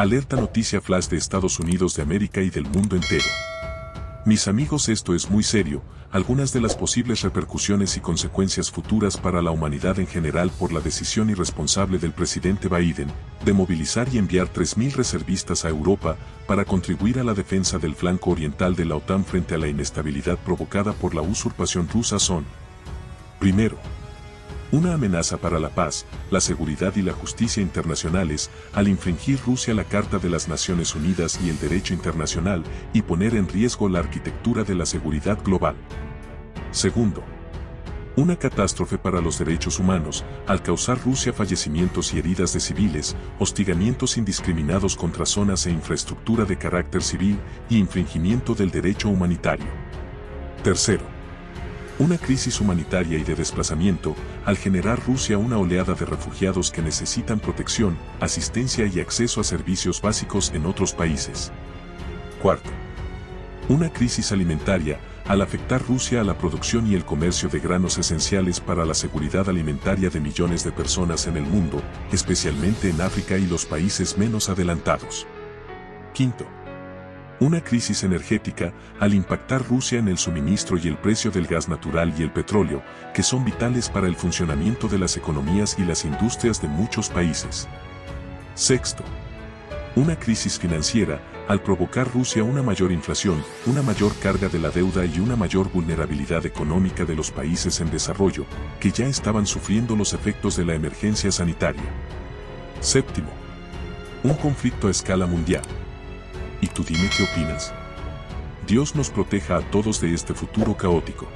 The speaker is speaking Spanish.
Alerta noticia flash de Estados Unidos de América y del mundo entero. Mis amigos esto es muy serio, algunas de las posibles repercusiones y consecuencias futuras para la humanidad en general por la decisión irresponsable del presidente Biden de movilizar y enviar 3.000 reservistas a Europa para contribuir a la defensa del flanco oriental de la OTAN frente a la inestabilidad provocada por la usurpación rusa son Primero, una amenaza para la paz, la seguridad y la justicia internacionales al infringir Rusia la Carta de las Naciones Unidas y el derecho internacional y poner en riesgo la arquitectura de la seguridad global. Segundo, una catástrofe para los derechos humanos al causar Rusia fallecimientos y heridas de civiles, hostigamientos indiscriminados contra zonas e infraestructura de carácter civil y infringimiento del derecho humanitario. Tercero, una crisis humanitaria y de desplazamiento, al generar Rusia una oleada de refugiados que necesitan protección, asistencia y acceso a servicios básicos en otros países. Cuarto. Una crisis alimentaria, al afectar Rusia a la producción y el comercio de granos esenciales para la seguridad alimentaria de millones de personas en el mundo, especialmente en África y los países menos adelantados. Quinto una crisis energética al impactar Rusia en el suministro y el precio del gas natural y el petróleo, que son vitales para el funcionamiento de las economías y las industrias de muchos países. Sexto. Una crisis financiera al provocar Rusia una mayor inflación, una mayor carga de la deuda y una mayor vulnerabilidad económica de los países en desarrollo, que ya estaban sufriendo los efectos de la emergencia sanitaria. Séptimo. Un conflicto a escala mundial, ¿Y tú dime qué opinas? Dios nos proteja a todos de este futuro caótico.